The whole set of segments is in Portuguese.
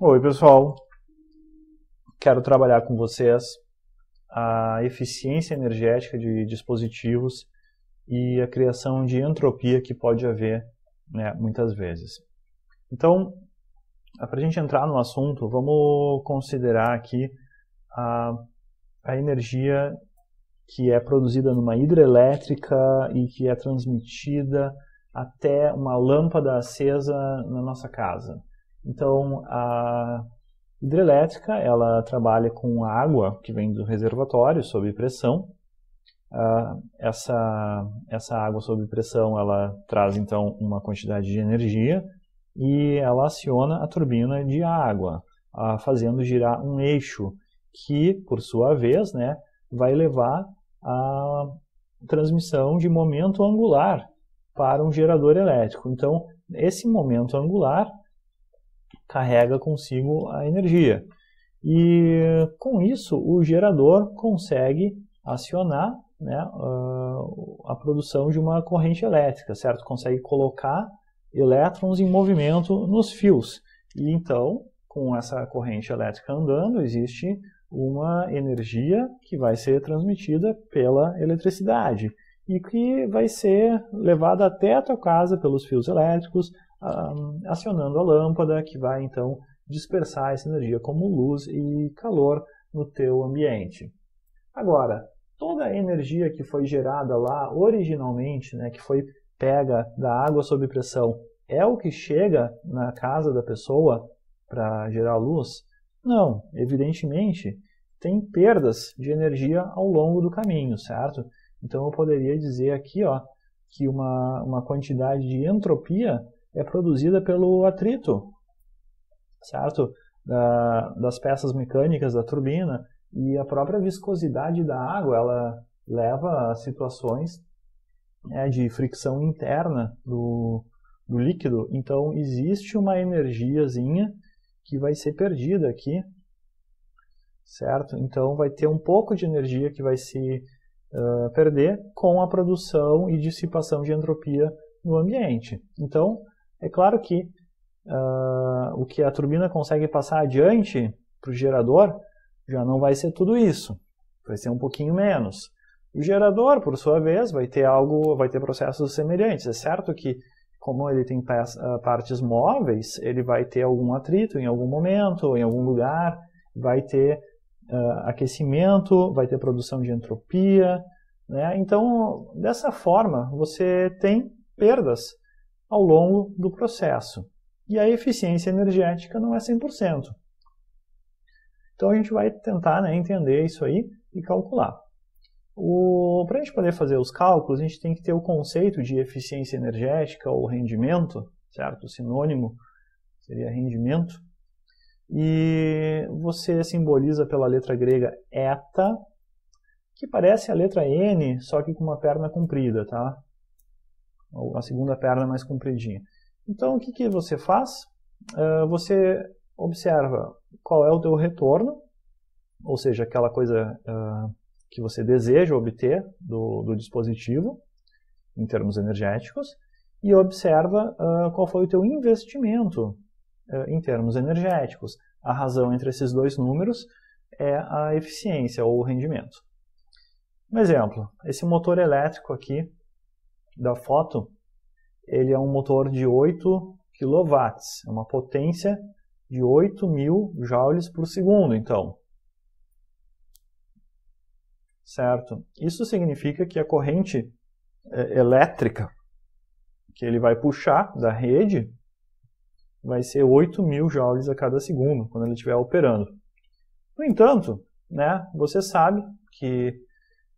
Oi, pessoal. Quero trabalhar com vocês a eficiência energética de dispositivos e a criação de entropia que pode haver né, muitas vezes. Então, para a gente entrar no assunto, vamos considerar aqui a, a energia que é produzida numa hidrelétrica e que é transmitida até uma lâmpada acesa na nossa casa. Então, a hidrelétrica, ela trabalha com água que vem do reservatório sob pressão. Uh, essa, essa água sob pressão, ela traz então uma quantidade de energia e ela aciona a turbina de água, uh, fazendo girar um eixo que, por sua vez, né, vai levar a transmissão de momento angular para um gerador elétrico. Então, esse momento angular carrega consigo a energia. E com isso, o gerador consegue acionar né, a produção de uma corrente elétrica, certo? Consegue colocar elétrons em movimento nos fios. E então, com essa corrente elétrica andando, existe uma energia que vai ser transmitida pela eletricidade e que vai ser levada até a tua casa pelos fios elétricos, acionando a lâmpada, que vai então dispersar essa energia como luz e calor no teu ambiente. Agora, toda a energia que foi gerada lá originalmente, né, que foi pega da água sob pressão, é o que chega na casa da pessoa para gerar luz? Não, evidentemente tem perdas de energia ao longo do caminho, certo? Então eu poderia dizer aqui ó, que uma, uma quantidade de entropia é produzida pelo atrito, certo? Da, das peças mecânicas da turbina e a própria viscosidade da água ela leva a situações né, de fricção interna do, do líquido. Então existe uma energiazinha que vai ser perdida aqui, certo? Então vai ter um pouco de energia que vai se uh, perder com a produção e dissipação de entropia no ambiente. Então é claro que uh, o que a turbina consegue passar adiante para o gerador já não vai ser tudo isso, vai ser um pouquinho menos. O gerador, por sua vez, vai ter algo, vai ter processos semelhantes. É certo que, como ele tem ah, partes móveis, ele vai ter algum atrito em algum momento, em algum lugar, vai ter uh, aquecimento, vai ter produção de entropia. Né? Então, dessa forma, você tem perdas ao longo do processo. E a eficiência energética não é 100%. Então a gente vai tentar né, entender isso aí e calcular. Para a gente poder fazer os cálculos, a gente tem que ter o conceito de eficiência energética ou rendimento, certo? O sinônimo seria rendimento. E você simboliza pela letra grega eta, que parece a letra N, só que com uma perna comprida, tá? A segunda perna mais compridinha. Então, o que, que você faz? Uh, você observa qual é o teu retorno, ou seja, aquela coisa uh, que você deseja obter do, do, dispositivo, em termos energéticos, e observa uh, qual foi o teu investimento em termos energéticos. A razão entre esses dois números é a eficiência ou o rendimento. Um exemplo, esse motor elétrico aqui da foto, ele é um motor de 8 kW, é uma potência de 8.000 joules por segundo, então. Certo? Isso significa que a corrente é, elétrica que ele vai puxar da rede vai ser 8.000 joules a cada segundo, quando ele estiver operando. No entanto, né, você sabe que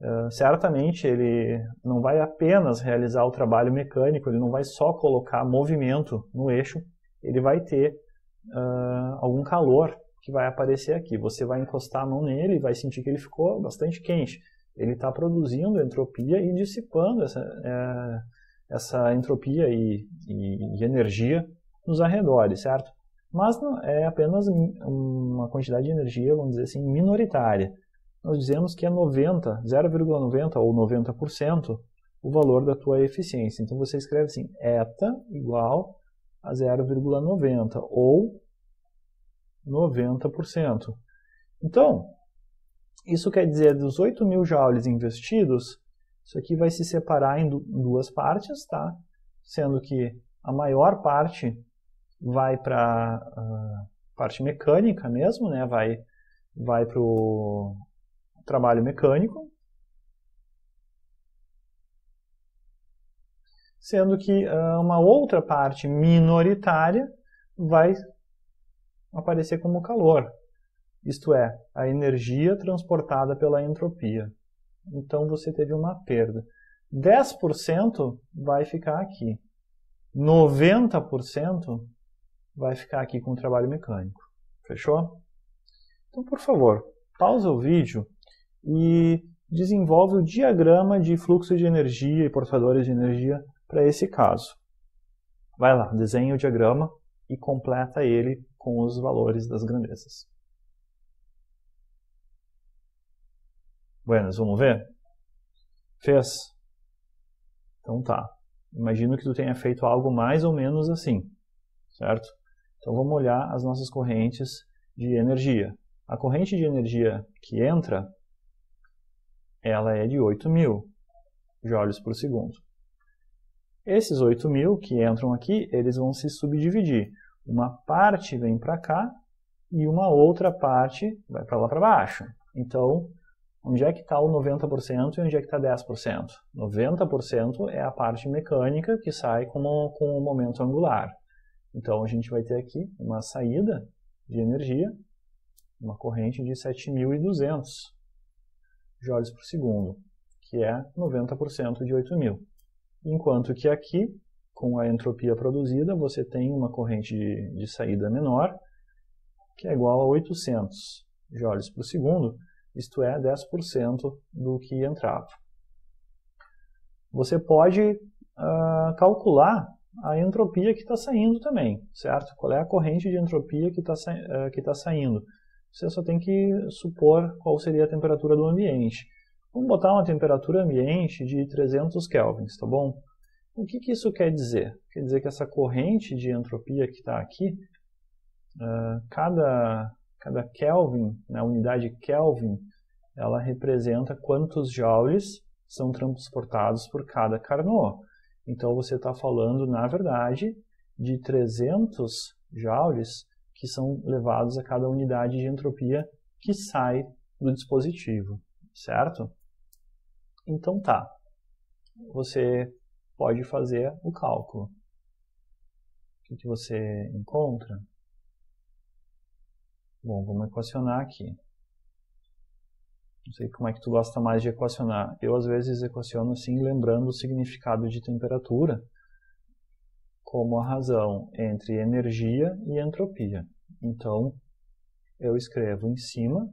Uh, certamente ele não vai apenas realizar o trabalho mecânico, ele não vai só colocar movimento no eixo, ele vai ter uh, algum calor que vai aparecer aqui. Você vai encostar a mão nele e vai sentir que ele ficou bastante quente. Ele está produzindo entropia e dissipando essa, uh, essa entropia e, e, e, energia nos arredores, certo? Mas não, é apenas uma quantidade de energia, vamos dizer assim, minoritária nós dizemos que é 90, 0,90 ou 90% o valor da tua eficiência. Então você escreve assim, eta igual a 0,90 ou 90%. Então, isso quer dizer, dos 8 mil joules investidos, isso aqui vai se separar em duas partes, tá? Sendo que a maior parte vai para a uh, parte mecânica mesmo, né? vai, vai para o trabalho mecânico, sendo que uh, uma outra parte minoritária vai aparecer como calor, isto é, a energia transportada pela entropia. Então você teve uma perda. 10% vai ficar aqui. 90% vai ficar aqui com o trabalho mecânico. Fechou? Então, por favor, pausa o vídeo e desenvolve o diagrama de fluxo de energia e portadores de energia para esse caso. Vai lá, desenha o diagrama e completa ele com os valores das grandezas. Buenas, vamos ver? Fez? Então tá. Imagino que tu tenha feito algo mais ou menos assim, certo? Então vamos olhar as nossas correntes de energia. A corrente de energia que entra, ela é de 8.000 joules por segundo. Esses 8.000 que entram aqui, eles vão se subdividir. Uma parte vem para cá e uma outra parte vai para lá para baixo. Então, onde é que está o 90% e onde é que está 10%? 90% é a parte mecânica que sai com, com o momento angular. Então, a gente vai ter aqui uma saída de energia, uma corrente de 7.200 joules por segundo, que é 90% de 8.000. Enquanto que aqui, com a entropia produzida, você tem uma corrente de, de saída menor, que é igual a 800 joules por segundo, isto é, 10% do que entrava. Você pode uh, calcular a entropia que está saindo também, certo? Qual é a corrente de entropia que está uh, tá saindo? Você só tem que supor qual seria a temperatura do ambiente. Vamos botar uma temperatura ambiente de 300 kelvins, tá bom? O que, que isso quer dizer? Quer dizer que essa corrente de entropia que está aqui, uh, cada, cada Kelvin, na né, unidade Kelvin, ela representa quantos joules são transportados por cada Carnot. Então você está falando, na verdade, de 300 joules que são levados a cada unidade de entropia que sai do dispositivo, certo? Então tá, você pode fazer o cálculo. O que você encontra? Bom, vamos equacionar aqui. Não sei como é que tu gosta mais de equacionar. Eu, às vezes, equaciono assim, lembrando o significado de temperatura como a razão entre energia e entropia. Então, eu escrevo em cima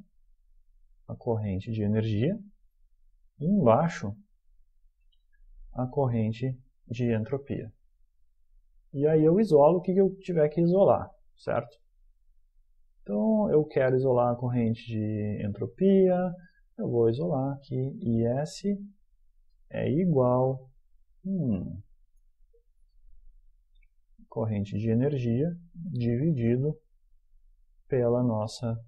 a corrente de energia e embaixo a corrente de entropia. E aí eu isolo o que eu tiver que isolar, certo? Então, eu quero isolar a corrente de entropia, eu vou isolar aqui IS é igual hum, corrente de energia dividido pela nossa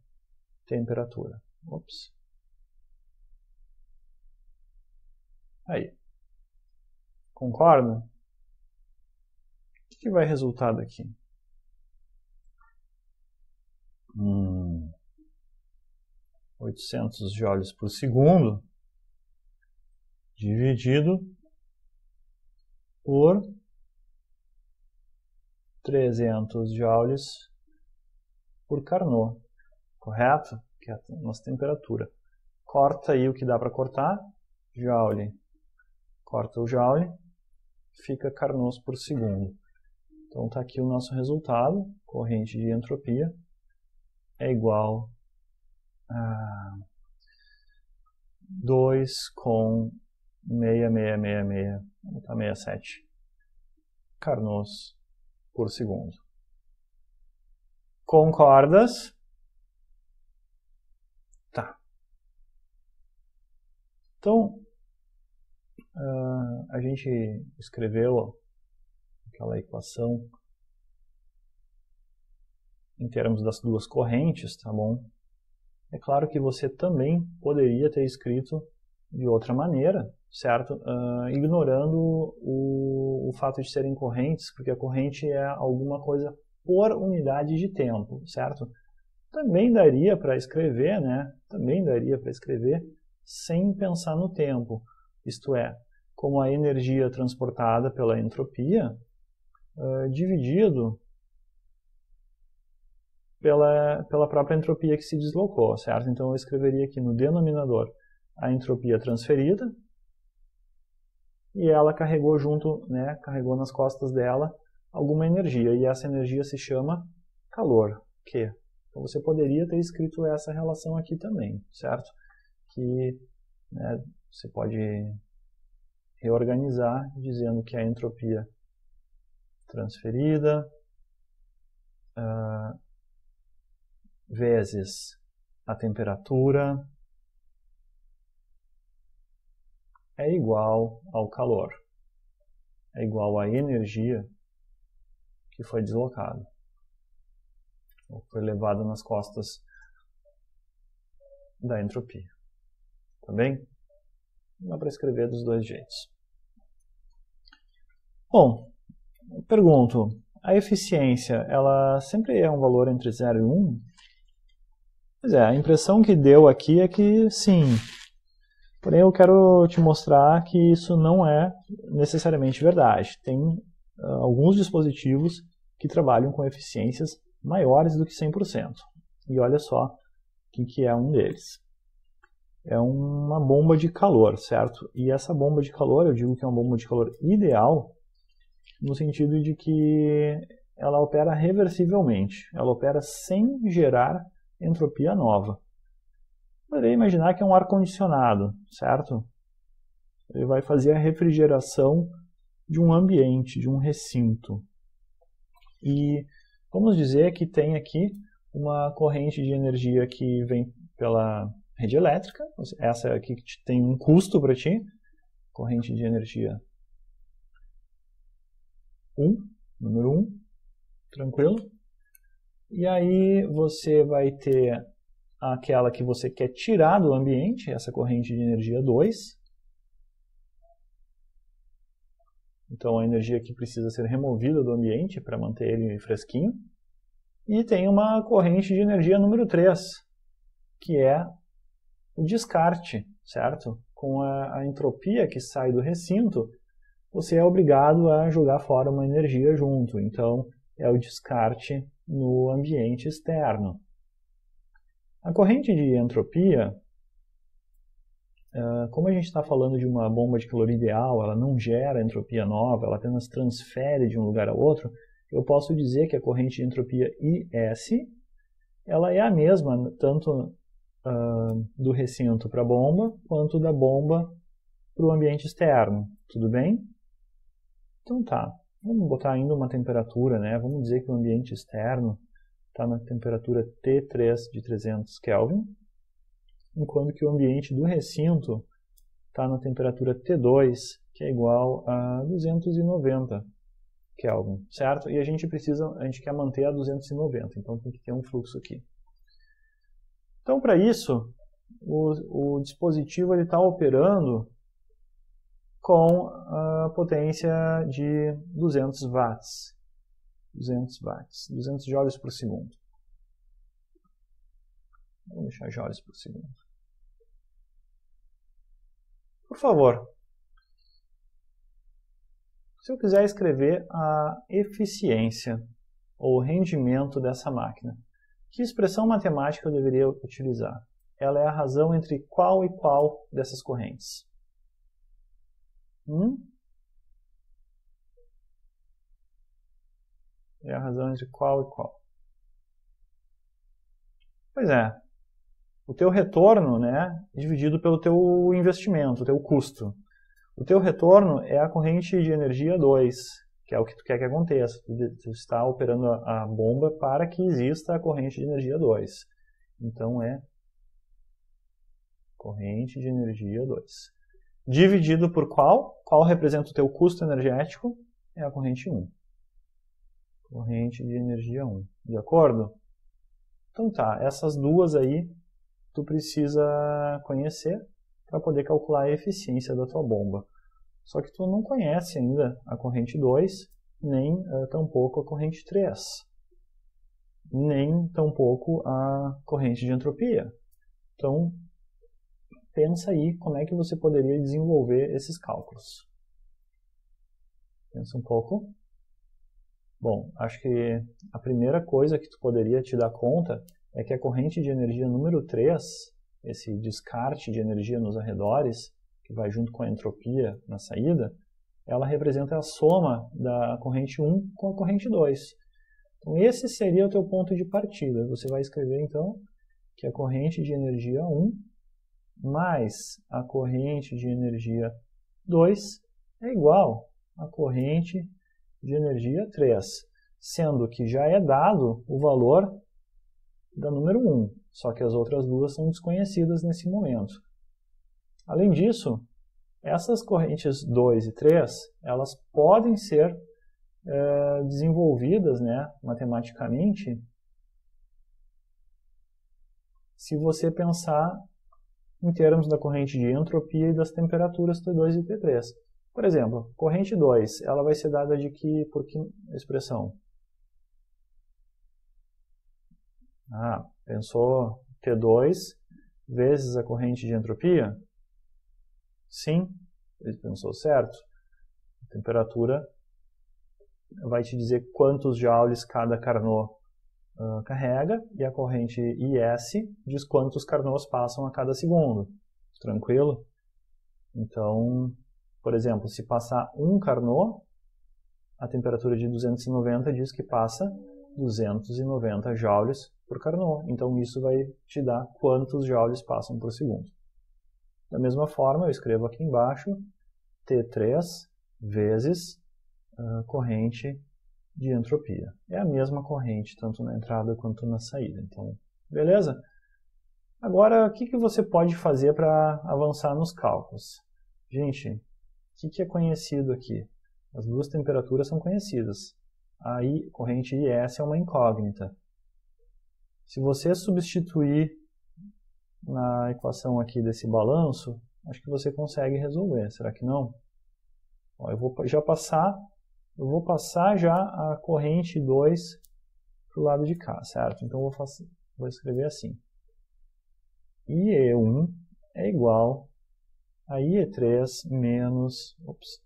temperatura. Ops. Aí. Concorda? O que vai resultar daqui? Hum. 800 joules por segundo dividido por 300 joules por Carnot, correto? Que é a nossa temperatura. Corta aí o que dá para cortar, joule, corta o joule, fica Carnot por segundo. Então está aqui o nosso resultado, corrente de entropia é igual 2 com 6666, vamos botar 67 Carnos por segundo. Concordas? Tá. Então, uh, a gente escreveu aquela equação em termos das duas correntes, tá bom? É claro que você também poderia ter escrito de outra maneira, certo? Uh, ignorando o, o fato de serem correntes, porque a corrente é alguma coisa por unidade de tempo, certo? Também daria para escrever, né? Também daria para escrever sem pensar no tempo, isto é, como a energia transportada pela entropia uh, dividido pela, pela própria entropia que se deslocou, certo? Então eu escreveria aqui no denominador a entropia transferida e ela carregou junto, né, carregou nas costas dela alguma energia e essa energia se chama calor, Q. Então você poderia ter escrito essa relação aqui também, certo? Que né, você pode reorganizar dizendo que a entropia transferida uh, vezes a temperatura é igual ao calor, é igual à energia que foi deslocada, ou foi levada nas costas da entropia. Tá bem? Dá para escrever dos dois jeitos. Bom, pergunto, a eficiência, ela sempre é um valor entre 0 e 1? Pois é, a impressão que deu aqui é que sim. Porém, eu quero te mostrar que isso não é necessariamente verdade. Tem uh, alguns dispositivos que trabalham com eficiências maiores do que 100%. E olha só o que, é um deles. É uma bomba de calor, certo? E essa bomba de calor, eu digo que é uma bomba de calor ideal, no sentido de que ela opera reversivelmente. Ela opera sem gerar entropia nova. Poderia imaginar que é um ar-condicionado, certo? Ele vai fazer a refrigeração de um ambiente, de um recinto. E vamos dizer que tem aqui uma corrente de energia que vem pela rede elétrica. Essa aqui tem um custo para ti. Corrente de energia 1, número 1, tranquilo? E aí você vai ter aquela que você quer tirar do ambiente, essa corrente de energia 2. Então a energia que precisa ser removida do ambiente para manter ele fresquinho. E tem uma corrente de energia número 3, que é o descarte, certo? Com a, a entropia que sai do recinto, você é obrigado a jogar fora uma energia junto. Então, é o descarte no ambiente externo. A corrente de entropia, como a gente está falando de uma bomba de calor ideal, ela não gera entropia nova, ela apenas transfere de um lugar a outro, eu posso dizer que a corrente de entropia IS ela é a mesma tanto uh, do recinto para a bomba quanto da bomba para o ambiente externo. Tudo bem? Então tá, vamos botar ainda uma temperatura, né? Vamos dizer que o ambiente externo está na temperatura T3 de 300 Kelvin, enquanto que o ambiente do recinto está na temperatura T2, que é igual a 290 Kelvin, certo? E a gente precisa, a gente quer manter a 290, então tem que ter um fluxo aqui. Então, para isso, o, o dispositivo está operando com a potência de 200 watts. 200 watts, 200 joules por segundo. Vou deixar joules por segundo. Por favor, se eu quiser escrever a eficiência ou rendimento dessa máquina, que expressão matemática eu deveria utilizar? Ela é a razão entre qual e qual dessas correntes. Hum? É a razão entre qual e qual. Pois é. O teu retorno né, dividido pelo teu investimento, o teu custo. O teu retorno é a corrente de energia 2, que é o que tu quer que aconteça. Tu está operando a bomba para que exista a corrente de energia 2. Então é corrente de energia 2 dividido por qual? Qual representa o teu custo energético? É a corrente 1. Corrente de energia 1. De acordo? Então tá, essas duas aí tu precisa conhecer para poder calcular a eficiência da tua bomba. Só que tu não conhece ainda a corrente 2, nem uh, tampouco a corrente 3, nem tampouco a corrente de entropia. Então, pensa aí como é que você poderia desenvolver esses cálculos. Pensa um pouco. Bom, acho que a primeira coisa que tu poderia te dar conta é que a corrente de energia número 3, esse descarte de energia nos arredores, que vai junto com a entropia na saída, ela representa a soma da corrente 1 com a corrente 2. Então esse seria o teu ponto de partida. Você vai escrever então que a corrente de energia 1 mais a corrente de energia 2 é igual à corrente de energia 3, sendo que já é dado o valor da número 1, só que as outras duas são desconhecidas nesse momento. Além disso, essas correntes 2 e 3, elas podem ser é, desenvolvidas né, matematicamente se você pensar em termos da corrente de entropia e das temperaturas T2 e T3. Por exemplo, corrente 2, ela vai ser dada de que por que expressão? Ah, pensou T2 vezes a corrente de entropia? Sim, ele pensou certo. A temperatura vai te dizer quantos joules cada Carnot uh, carrega e a corrente IS diz quantos Carnots passam a cada segundo. Tranquilo? Então, por exemplo, se passar um Carnot, a temperatura de 290 diz que passa 290 joules por Carnot. Então isso vai te dar quantos joules passam por segundo. Da mesma forma, eu escrevo aqui embaixo T3 vezes uh, corrente de entropia. É a mesma corrente, tanto na entrada quanto na saída. Então, beleza? Agora, o que, que você pode fazer para avançar nos cálculos? Gente, o que, é conhecido aqui? As duas temperaturas são conhecidas. A I, corrente IS é uma incógnita. Se você substituir na equação aqui desse balanço, acho que você consegue resolver. Será que não? Ó, eu vou já passar, eu vou passar já a corrente 2 para o lado de cá, certo? Então eu vou, vou escrever assim. IE1 é igual a IE3 menos, ops,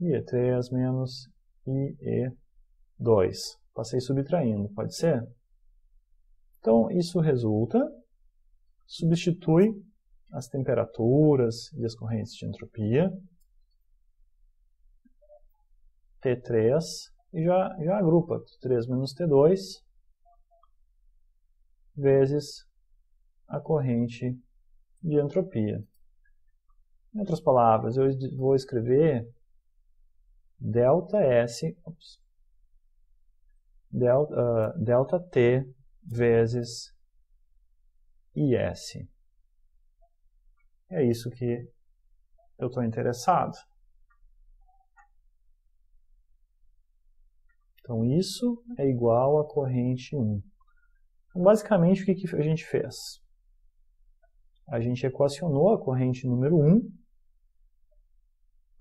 IE3 menos IE2. Passei subtraindo, pode ser? Então, isso resulta, substitui as temperaturas e as correntes de entropia, T3, e já, já agrupa T3 menos T2 vezes a corrente de entropia. Em outras palavras, eu vou escrever delta S, ops, delta, uh, delta T vezes IS. É isso que eu estou interessado. Então, isso é igual a corrente 1. Então, basicamente, o que, que a gente fez? A gente equacionou a corrente número 1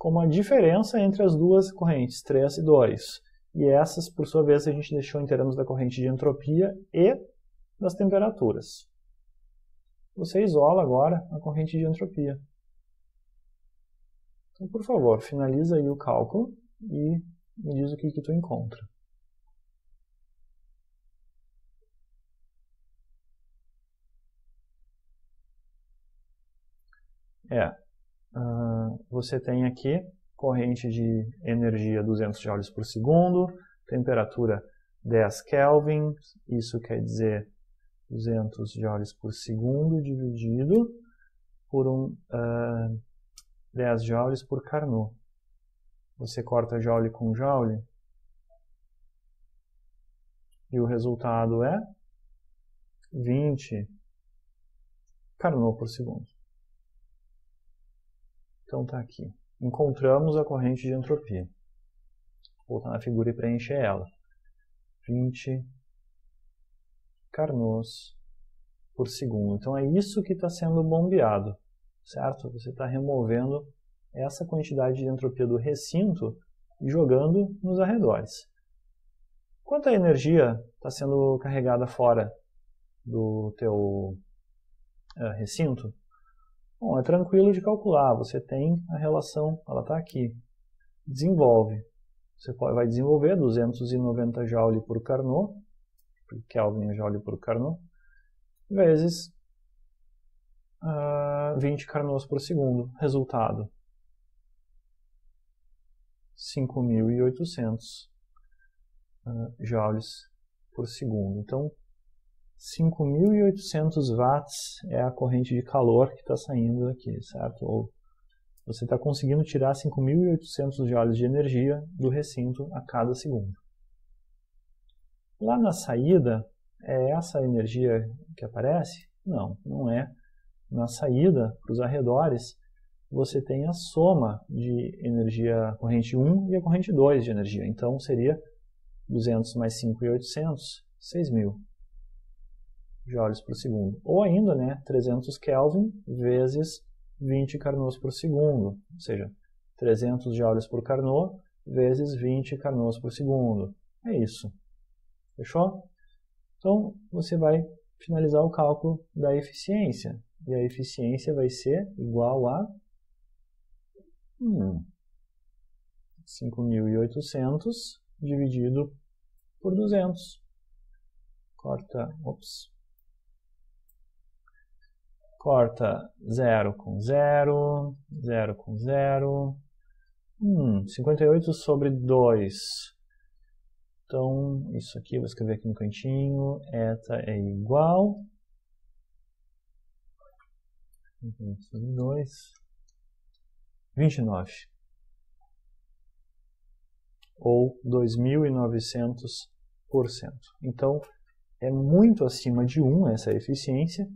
como a diferença entre as duas correntes, 3 e 2. E essas, por sua vez, a gente deixou em termos da corrente de entropia e das temperaturas. Você isola agora a corrente de entropia. Então, por favor, finaliza aí o cálculo e me diz o que, que tu encontra. É, uh, você tem aqui corrente de energia 200 joules por segundo, temperatura 10 Kelvin, isso quer dizer 200 joules por segundo dividido por um, uh, 10 joules por Carnot. Você corta joule com joule e o resultado é 20 Carnot por segundo. Então está aqui. Encontramos a corrente de entropia. Vou voltar na figura e preencher ela. 20 Carnot por segundo. Então é isso que está sendo bombeado, certo? Você está removendo essa quantidade de entropia do recinto e jogando nos arredores. Quanta energia está sendo carregada fora do teu é, recinto? Bom, é tranquilo de calcular. Você tem a relação, ela está aqui. Desenvolve. Você vai desenvolver 290 joule por Carnot, Kelvin é joule por Carnot, vezes uh, 20 Carnots por segundo. Resultado: 5.800 uh, joules por segundo. Então, 5.800 watts é a corrente de calor que está saindo aqui, certo? Ou você está conseguindo tirar 5.800 joules de energia do recinto a cada segundo. Lá na saída, é essa energia que aparece? Não, não é. Na saída para os arredores, você tem a soma de energia corrente 1 e a corrente 2 de energia. Então, seria 200 mais 5.800, 6.000 joules por segundo. Ou ainda, né, 300 Kelvin vezes 20 Carnots por segundo, ou seja, 300 joules por Carnot vezes 20 Carnots por segundo. É isso. Fechou? Então, você vai finalizar o cálculo da eficiência. E a eficiência vai ser igual a hum, 5.800 dividido por 200. Corta, ops, corta 0 com 0, 0 com 0, hum, 58 sobre 2. Então, isso aqui, vou escrever aqui no cantinho, eta é igual, 2, 29, ou 2.900%. Então, é muito acima de 1 essa eficiência,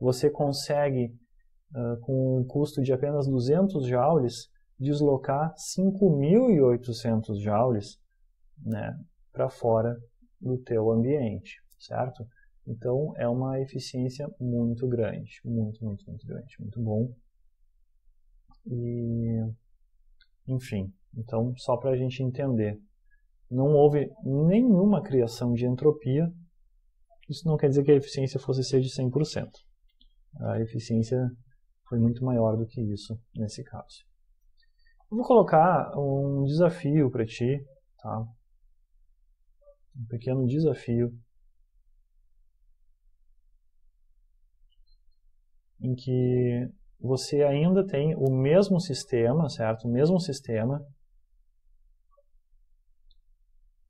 você consegue, uh, com um custo de apenas 200 joules, deslocar 5.800 joules né, para fora do teu ambiente, certo? Então é uma eficiência muito grande, muito, muito, muito grande, muito bom. E, enfim, então só para a gente entender, não houve nenhuma criação de entropia, isso não quer dizer que a eficiência fosse ser de 100% a eficiência foi muito maior do que isso nesse caso. Eu vou colocar um desafio para ti, tá? Um pequeno desafio em que você ainda tem o mesmo sistema, certo? O mesmo sistema,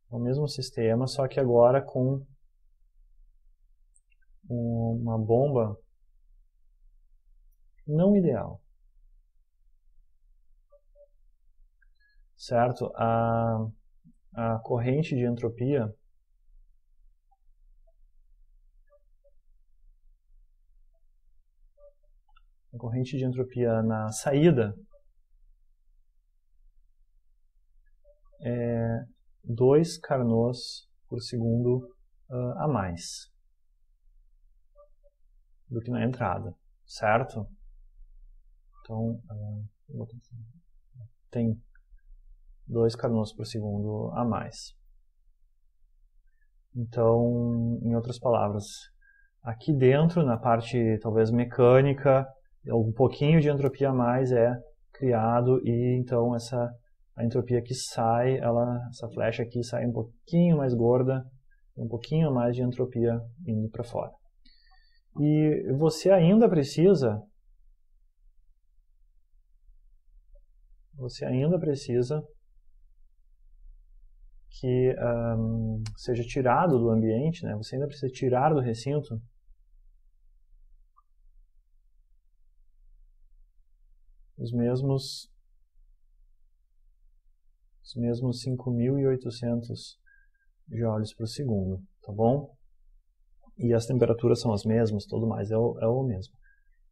o mesmo sistema, só que agora com uma bomba não ideal. Certo? A, a corrente de entropia a corrente de entropia na saída é 2 Carnots por segundo uh, a mais do que na entrada, certo? Então, uh, tem 2 Carnots por segundo a mais. Então, em outras palavras, aqui dentro, na parte talvez mecânica, um pouquinho de entropia a mais é criado e então essa a entropia que sai, ela, essa flecha aqui sai um pouquinho mais gorda, um pouquinho mais de entropia indo para fora. E você ainda precisa você ainda precisa que um, seja tirado do ambiente, né? você ainda precisa tirar do recinto os mesmos os mesmos 5.800 joules por segundo, tá bom? E as temperaturas são as mesmas, tudo mais é o, é o mesmo.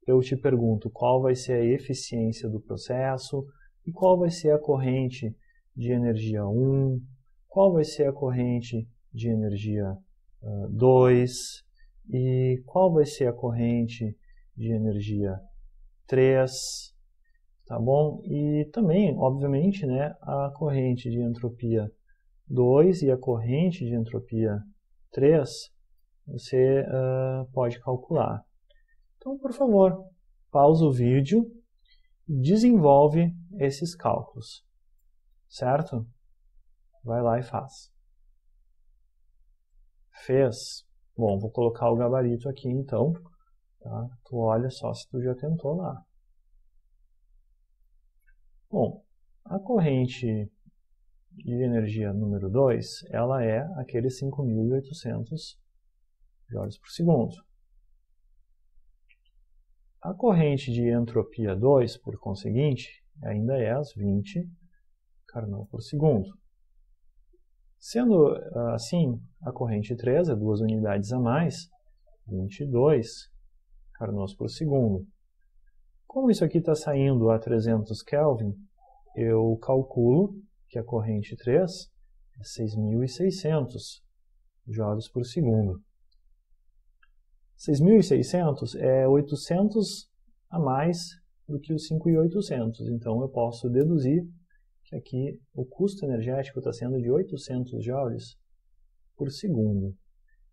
Eu te pergunto qual vai ser a eficiência do processo, e qual vai ser a corrente de energia 1, qual vai ser a corrente de energia uh, 2, E qual vai ser a corrente de energia 3, tá bom? E também, obviamente, né, a corrente de entropia 2 e a corrente de entropia 3, você uh, pode calcular. Então, por favor, pausa o vídeo desenvolve esses cálculos, certo? Vai lá e faz. Fez? Bom, vou colocar o gabarito aqui então. Tá? Tu olha só se tu já tentou lá. Bom, a corrente de energia número 2, ela é aqueles 5.800 joules por segundo. A corrente de entropia 2, por conseguinte, ainda é as 20 Carnot por segundo. Sendo assim, a corrente 3 é duas unidades a mais, 22 Carnot por segundo. Como isso aqui está saindo a 300 Kelvin, eu calculo que a corrente 3 é 6.600 joules por segundo. 6.600 é 800 a mais do que os 5.800, então eu posso deduzir que aqui o custo energético está sendo de 800 joules por segundo.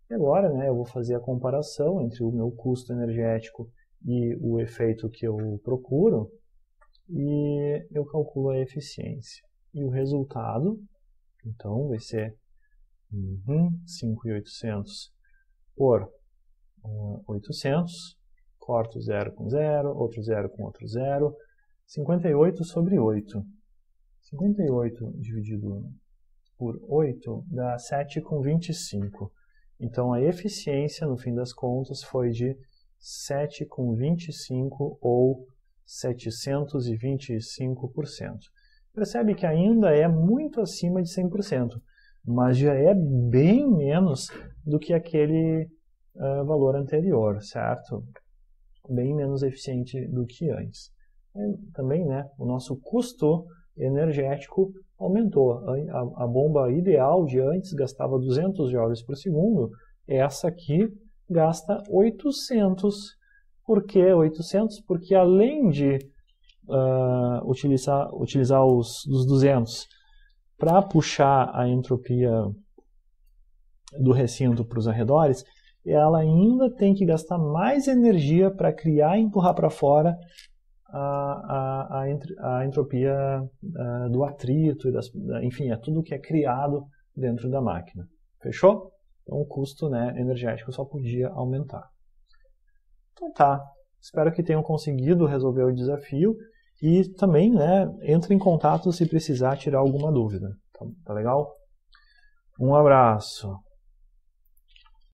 E agora né, eu vou fazer a comparação entre o meu custo energético e o efeito que eu procuro e eu calculo a eficiência. E o resultado, então, vai ser uhum, 5.800 por 800, corto 0 com 0, outro 0 com outro 0, 58 sobre 8. 58 dividido por 8 dá 7 com 25. Então a eficiência, no fim das contas, foi de 7 com 25 ou 725%. Percebe que ainda é muito acima de 100%, mas já é bem menos do que aquele uh, valor anterior, certo? Bem menos eficiente do que antes. E também, né, o nosso custo energético aumentou. A, a, bomba ideal de antes gastava 200 joules por segundo, essa aqui gasta 800. Por que 800? Porque além de uh, utilizar, utilizar os, os 200 para puxar a entropia do recinto para os arredores, ela ainda tem que gastar mais energia para criar e empurrar para fora a, a, a, a entropia uh, do atrito, das, enfim, é tudo que é criado dentro da máquina. Fechou? Então o custo né, energético só podia aumentar. Então tá, espero que tenham conseguido resolver o desafio e também né, entre em contato se precisar tirar alguma dúvida. Tá, tá legal? Um abraço.